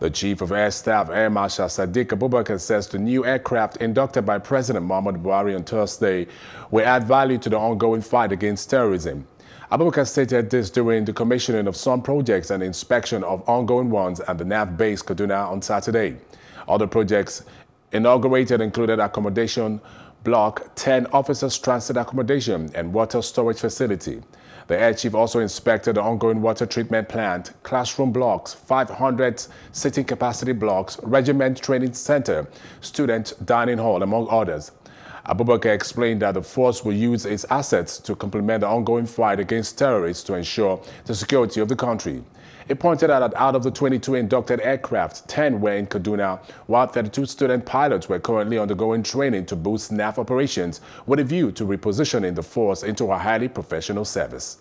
The Chief of Air Staff, Air Marshal Sadique Abubakar says the new aircraft inducted by President Muhammadu Buhari on Thursday will add value to the ongoing fight against terrorism. Abubakar stated this during the commissioning of some projects and inspection of ongoing ones at the NAF base Kaduna on Saturday. Other projects inaugurated included accommodation block, 10 officers transit accommodation and water storage facility. The air chief also inspected the ongoing water treatment plant, classroom blocks, 500 sitting capacity blocks, regiment training center, student dining hall, among others. Abubakar explained that the force will use its assets to complement the ongoing fight against terrorists to ensure the security of the country. He pointed out that out of the 22 inducted aircraft, 10 were in Kaduna, while 32 student pilots were currently undergoing training to boost NAF operations with a view to repositioning the force into a highly professional service.